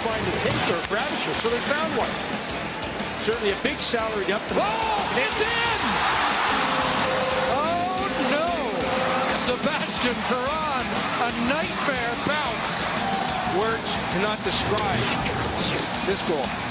find a taker for Avisher, so they found one. Certainly a big salary up. Oh, it's in! Oh, no! Sebastian Caron, a nightmare bounce. Words cannot describe this goal.